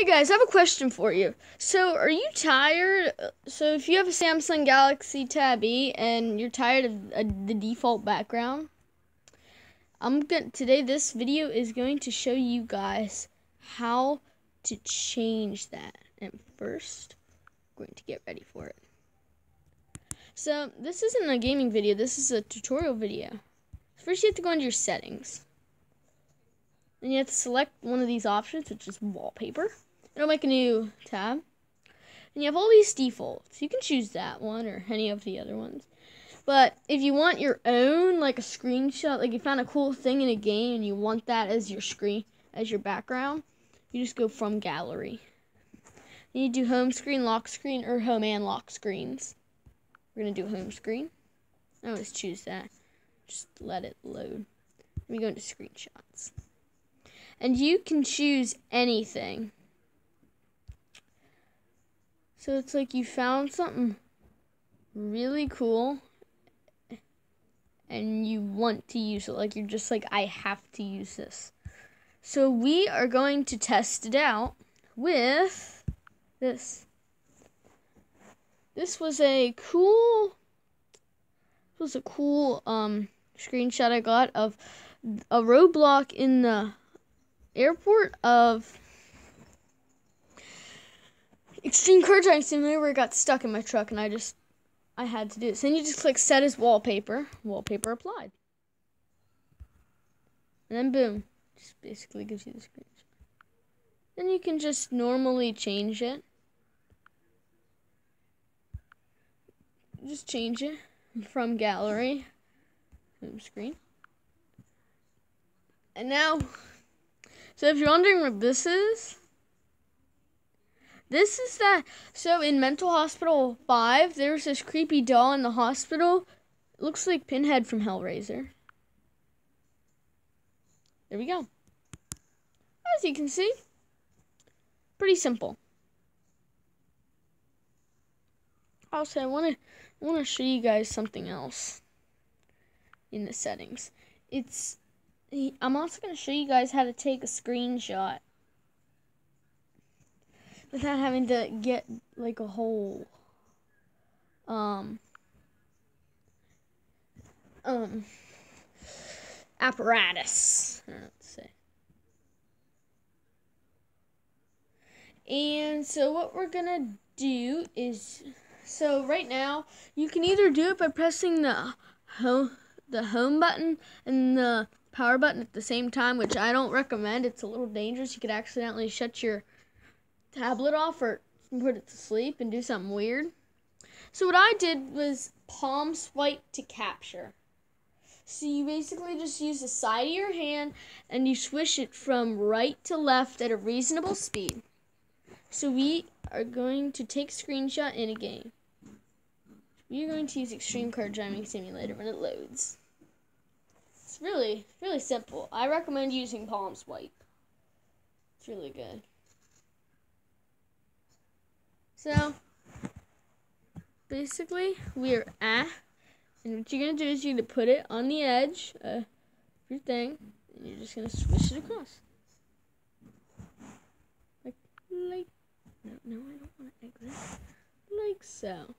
Hey guys, I have a question for you. So, are you tired? So, if you have a Samsung Galaxy Tab E and you're tired of uh, the default background, I'm going today this video is going to show you guys how to change that. And first, I'm going to get ready for it. So, this isn't a gaming video. This is a tutorial video. First, you have to go into your settings. Then you have to select one of these options, which is wallpaper. It'll make a new tab. And you have all these defaults. You can choose that one or any of the other ones. But if you want your own, like a screenshot, like you found a cool thing in a game and you want that as your screen, as your background, you just go from gallery. You do home screen, lock screen, or home and lock screens. We're going to do home screen. I always choose that. Just let it load. Let me go into screenshots. And you can choose anything. So it's like you found something really cool and you want to use it. Like you're just like, I have to use this. So we are going to test it out with this. This was a cool, this was a cool um, screenshot I got of a roadblock in the airport of Extreme Car Driving Simulator where it got stuck in my truck and I just, I had to do this. Then you just click set as wallpaper, wallpaper applied. And then boom, just basically gives you the screen. Then you can just normally change it. Just change it from gallery, home screen. And now, so if you're wondering what this is, this is that. So in Mental Hospital 5, there's this creepy doll in the hospital. It looks like Pinhead from Hellraiser. There we go. As you can see, pretty simple. Also, I want to want to show you guys something else in the settings. It's I'm also going to show you guys how to take a screenshot without having to get like a whole um um apparatus. To say. And so what we're gonna do is so right now you can either do it by pressing the home the home button and the power button at the same time, which I don't recommend. It's a little dangerous. You could accidentally shut your tablet off or put it to sleep and do something weird. So what I did was palm swipe to capture. So you basically just use the side of your hand and you swish it from right to left at a reasonable speed. So we are going to take a screenshot in a game. We are going to use Extreme Car Driving Simulator when it loads. It's really, really simple. I recommend using palm swipe. It's really good. So basically, we're at, and what you're gonna do is you're gonna put it on the edge of your thing, and you're just gonna swish it across. Like, like, no, no, I don't want to exit. Like so.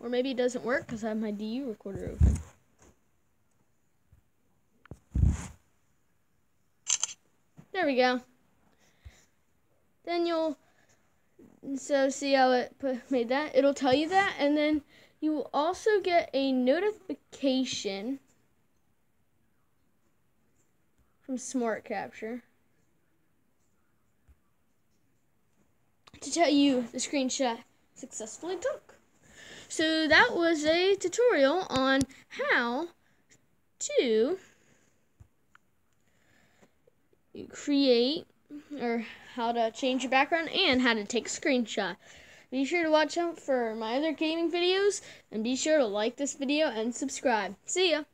Or maybe it doesn't work because I have my DU recorder open. There we go. Then you'll, so see how it put, made that? It'll tell you that, and then you will also get a notification from Smart Capture to tell you the screenshot successfully took. So that was a tutorial on how to create or how to change your background and how to take a screenshot. Be sure to watch out for my other gaming videos and be sure to like this video and subscribe. See ya!